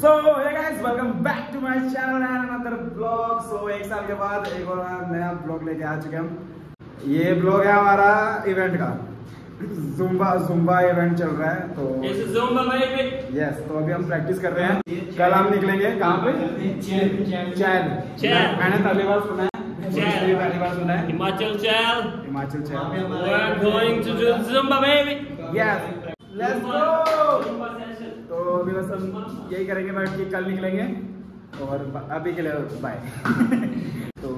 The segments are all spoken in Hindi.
So hey guys welcome back to my channel and another vlog so एक साल के बाद एक और नया ब्लॉग लेके आ चुके हम। ये ब्लॉग है हमारा इवेंट का। जुम्बा जुम्बा इवेंट चल रहा है तो यस तो अभी हम प्रैक्टिस कर रहे हैं। कल हम निकलेंगे कहाँ पे? चैन। मैंने पहली बार सुना है। पहली बार सुना है. हिमाचल चैन। We're going to do Zumba, baby. Yes तो अभी बस हम यही करेंगे बैठ के कल निकलेंगे। और अभी के लिए बाय तो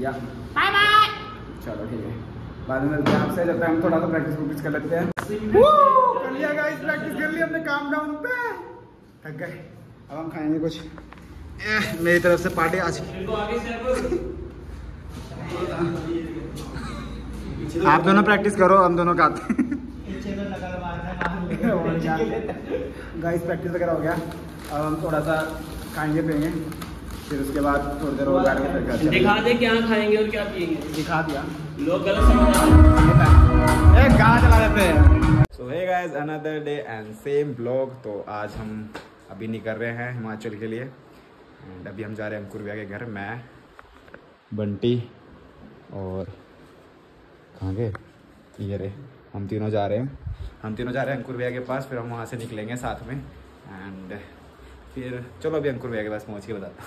या। बाय बाय चलो ठीक है। बाद में मिलते हैं आपसे जब तक हम थोड़ा सा प्रैक्टिस प्रैक्टिस कर लेते हैं। कर लिया गाइस प्रैक्टिस कर ली हमने काम डाउन पे। थक गए। अब हम खाएँगे कुछ। मेरी तरफ़ से पार्टी आज। आप दोनों प्रैक्टिस करो हम दोनों गाते हैं। गाइस प्रैक्टिस वगैरह हो गया। अब हम थोड़ा सा खाएँगे पिएँगे फिर उसके बाद थोड़ी देर और बैठ। दिखा दे क्या खाएँगे और क्या पिएँगे दिखा दिया। लोग गलत समझ रहे हैं। चला देते हैं so hey guys another day and same vlog तो आज हम अभी निकल रहे हैं हिमाचल के लिए। एंड अभी हम जा रहे हैं अंकुर के घर। मैं बंटी और कहाँ गए? ये रे हम तीनों जा रहे हैं। हम तीनों जा रहे हैं अंकुर भैया के पास, फिर हम वहाँ से निकलेंगे साथ में। एंड फिर चलो अभी अंकुर भैया के पास पहुँच के बताता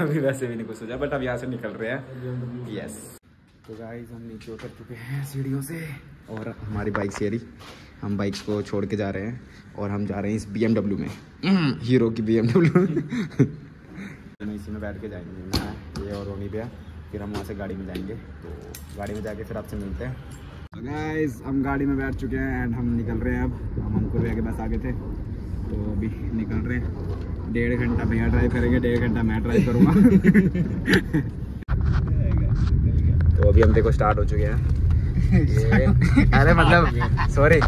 अभी वैसे भी नहीं कुछ सोचा बट अब यहाँ से निकल रहे हैं। यस तो गाइज़ हम नीचे उतर चुके हैं सीढ़ियों से, और हमारी बाइक शेरी हम बाइक्स को छोड़ के जा रहे हैं, और हम जा रहे हैं इस BMW में। हीरो की बी में इसी में बैठ के जाएँगे मैं, ये और रोनी भैया, फिर हम वहाँ से गाड़ी में जाएँगे। तो गाड़ी में जाके फिर आपसे मिलते हैं। गाइस हम गाड़ी में बैठ चुके हैं एंड हम निकल रहे हैं अब। हम अंकुर भैया के पास आ गए थे तो अभी निकल रहे हैं। डेढ़ घंटा भैया ड्राइव करेंगे डेढ़ घंटा मैं ड्राइव करूँगा। तो अभी हम देखो स्टार्ट हो चुके हैं। अरे मतलब सॉरी हो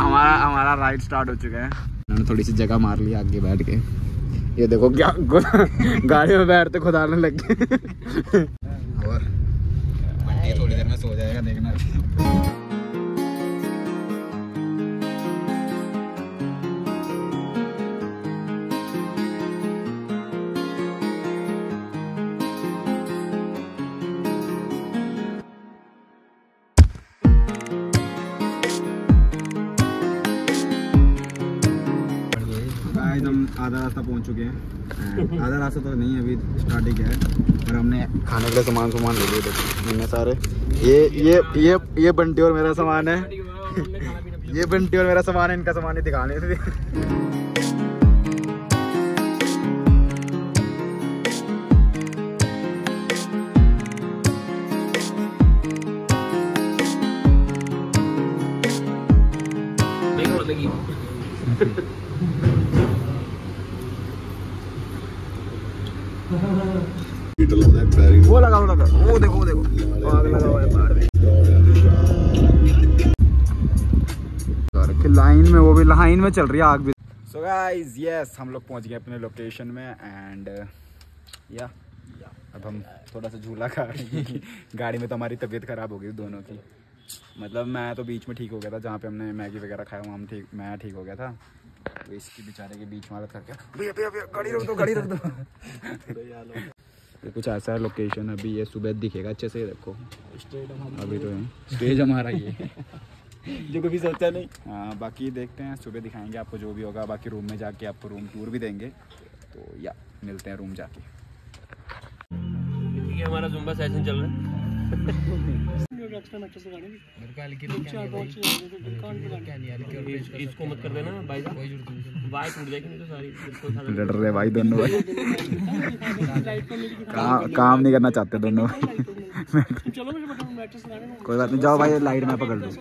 हमारा हमारा राइड स्टार्ट हो चुका है। उन्होंने थोड़ी सी जगह मार ली आगे बैठ के। ये देखो क्या गाड़ी में बैठते खुद आने लग गए। थोड़ी देर में सो जाएगा देखना। आधा रास्ता पहुँच चुके हैं। आधा रास्ता तो नहीं, अभी स्टार्टिंग है। पर हमने खाने के लिए सामान सामान ले लिए मैंने सारे। ये ये ये ये बंटी और मेरा सामान है। ये बंटी और मेरा सामान है, इनका सामान ही दिखाने। थे वो लगा वो लगा वो देखो वो देखो। आग लगा हुआ है, बाहर में लाइन में, वो भी लाइन में चल रही है आग भी। सो गाइस यस हम लोग पहुँच गए अपने लोकेशन में एंड या अब हम थोड़ा सा झूला खा रहे हैं। गाड़ी में तो हमारी तबीयत खराब हो गई दोनों की। मतलब मैं तो बीच में ठीक हो गया था, जहाँ पे हमने मैगी वगैरह खाया, वहाँ ठीक, मैं ठीक हो गया था। तो इसकी बेचारे के बीच में हालत करके भैया भैया गाड़ी रख दो, गाड़ी रख दो। ये कुछ ऐसा है लोकेशन अभी ये सुबह दिखेगा अच्छे से देखो। अभी तो स्टेज हमारा ये जो कभी सोचा नहीं। हाँ बाकी देखते हैं सुबह दिखाएँगे आपको जो भी होगा बाकी रूम में जाके आपको रूम टूर भी देंगे। तो या मिलते हैं रूम जाके। हमारा जुम्बा सेशन चल रहा है। इस- इसको मत कर देना भाई साहब टूट जाएगी तो सारी बिल्कुल लड़ रहे भाई दोनों भाई। काम नहीं करना चाहते दोनों कोई बात नहीं जाओ भाई लाइट में पकड़ लो।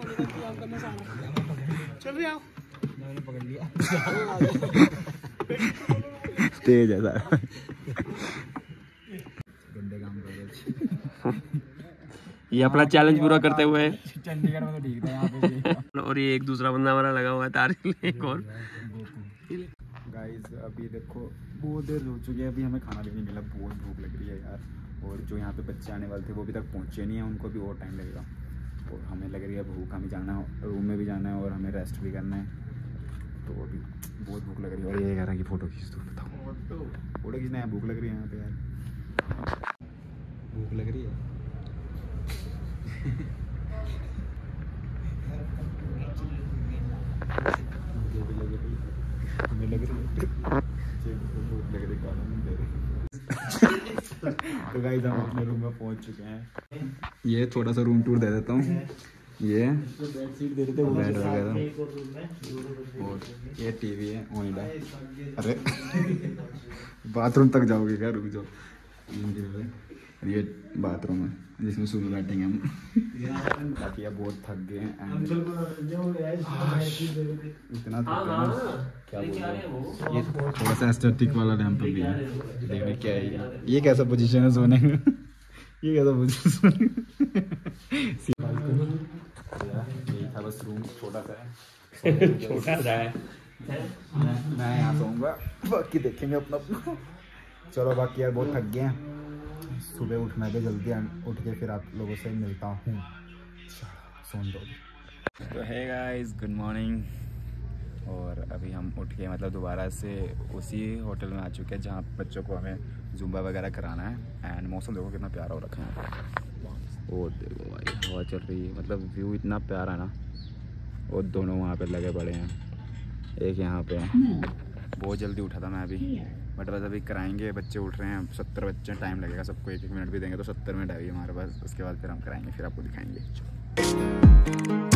तेज है सारा। गंदे काम कर रहे ये अपना चैलेंज पूरा करते हुए चंडीगढ़ में तो ठीक था यहाँ पे और ये एक दूसरा बंदा हमारा लगा हुआ है तारे एक और। गाइस अभी देखो बहुत देर हो चुकी है अभी हमें खाना भी नहीं मिला बहुत भूख लग रही है यार। और जो यहाँ पे बच्चे आने वाले थे वो अभी तक पहुँचे नहीं है उनको भी और टाइम लगेगा। और हमें लग रही है भूख हमें जाना है रूम में भी जाना है और हमें रेस्ट भी करना है। तो अभी बहुत भूख लग रही है। और ये कह रहा है कि फ़ोटो खींच दो बताओ। फ़ोटो खींचना है भूख लग रही है यहाँ पे यार। भूख लग रही है मुझे भी लग रही है तुम्हें लग रही है मुझे तो गाइस हम अपने रूम में पहुँच चुके हैं। ये थोड़ा सा रूम टूर दे देता हूँ। ये बेड वगैरह। और ये टीवी है ओनिडा अरे बाथरूम तक जाओगे क्या? रुक जाओ। और ये बाथरूम है जिसमें सुबह बैठेंगे हम। बाकी अब बहुत थक गए हैं इतना थक गए क्या बोल? ये थोड़ा सा एस्थेटिक वाला रैंप भी है। देखने क्या है ये। ये कैसा पोजीशन है सोने का? ये कैसा पोजीशन यही था बस रूम छोटा सा है। छोटा सा है। मैं यहाँ सोऊँगा। बाकी देखेंगे अपना अपना। चलो बाकी यार बहुत थक गए हैं। सुबह उठना है जल्दी उठ के फिर आप लोगों से मिलता हूँ। सोन दो तो है गाइस गुड मॉर्निंग और अभी हम उठ के मतलब दोबारा से उसी होटल में आ चुके हैं जहाँ बच्चों को हमें जुम्बा वगैरह कराना है। एंड मौसम देखो कितना प्यारा हो रखा है। और देखो भाई, हवा चल रही है। मतलब व्यू इतना प्यारा है ना। और दोनों वहाँ पे लगे पड़े हैं। एक यहाँ पे बहुत जल्दी उठा था मैं अभी। बट बस अभी कराएँगे, बच्चे उठ रहे हैं, सत्तर बच्चे टाइम लगेगा, सबको एक एक मिनट भी देंगे तो सत्तर मिनट आएगी हमारे पास, उसके बाद फिर हम कराएँगे, फिर आपको दिखाएँगे।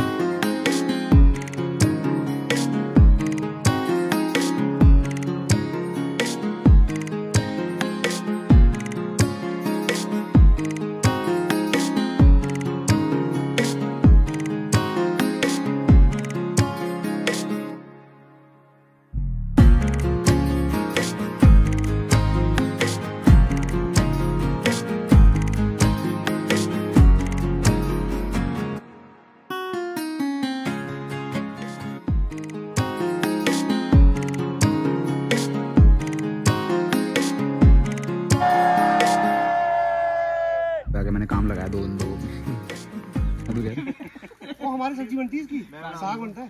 हमारी सब्ज़ी बनती है इसकी? साग बनता है?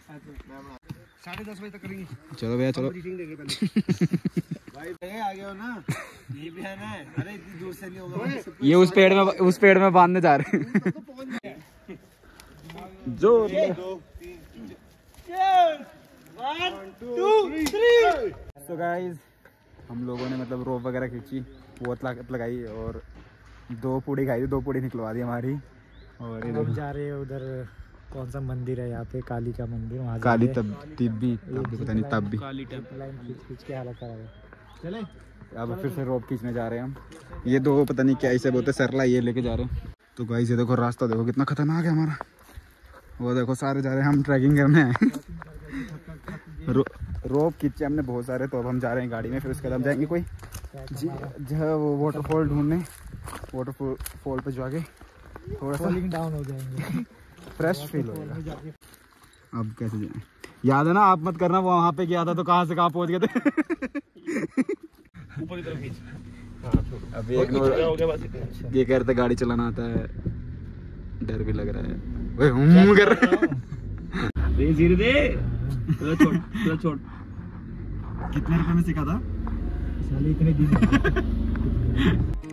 साढ़े दस बजे तक करेंगे। चलो भैया चलो। भाई आ गए हो ना? ये भी है ना? अरे इतनी दूर से नहीं होगा। ये उस पेड़ में उस पेड़ में बांधने जा रहे हैं। जो तो गाइस हम लोगों ने मतलब रोप वगैरह खींची बहुत लागत लगाई और दो पूड़ी खाई थी दो पूड़ी निकलवा दी हमारी। और ये हम जा रहे हैं उधर। कौन सा मंदिर है यहाँ पे? काली का मंदिर वहाँ काली तब तब भी पता नहीं तब भी। काली के हालत खराब है। चले। अब फिर से रोप खींचने जा रहे हैं हम। ये दो पता नहीं क्या ऐसे बोलते सरला ये लेके जा रहे हैं। तो गाइस ये देखो रास्ता देखो कितना खतरनाक है हमारा। वो देखो सारे जा रहे हैं हम ट्रैकिंग करने आए रो, रोप खींचे हमने बहुत सारे तो अब हम जा रहे हैं गाड़ी में फिर उसके बाद हम जाएँगे कोई जी जहाँ वो वाटरफॉल ढूँढने वाटरफॉल फॉल पे जाके थोड़ा सा डाउन हो जाएँगे। फ्रेश फील होगा अब कैसे जाए? याद है ना आप मत करना वो वहाँ पे गया था तो कहाँ से कहाँ पहुँच गए थे? ऊपर की तरफ़ खींच। हाँ अभी एक हो गया बस। ये कह रहे थे गाड़ी चलाना आता है। डर भी लग रहा है। ओए हूँ कर रहे हैं। दे धीरे दे। थोड़ा छोड़ थोड़ा छोड़। कितने रुपए में सीखा था? साले इतने दिन।